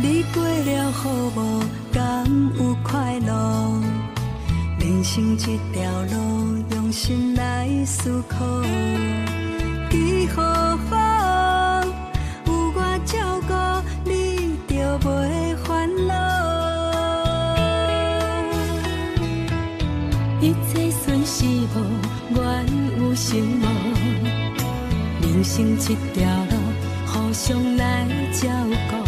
你过了好无？敢有快乐？人生这条路，用心来思考。记好好，有我照顾，你就袂烦恼。一切顺时无，愿有成无。人生这条路，互相来照顾。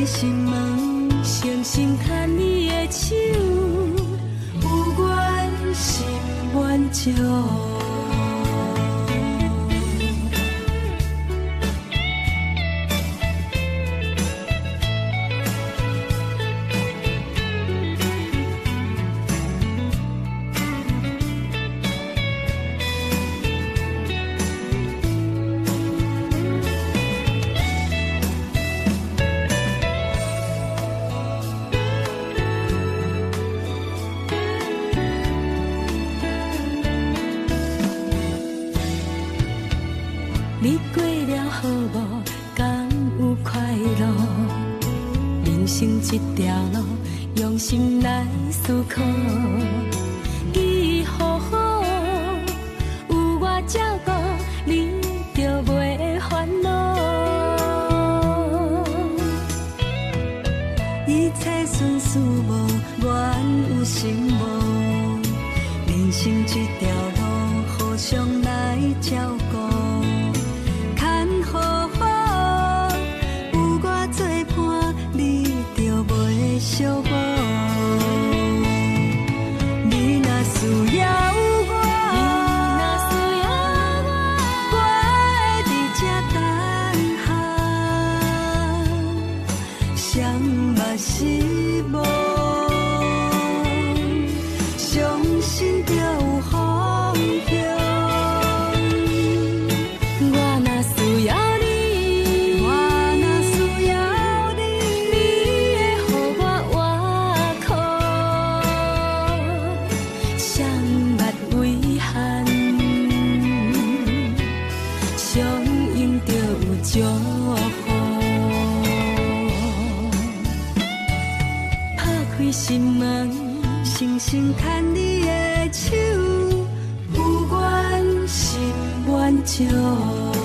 开心门，诚心牵你的手，有愿心愿照。你过了好无？敢有快乐？人生一条路，用心来思考。祝福，打开心门，深深牵你的手，有愿心愿照。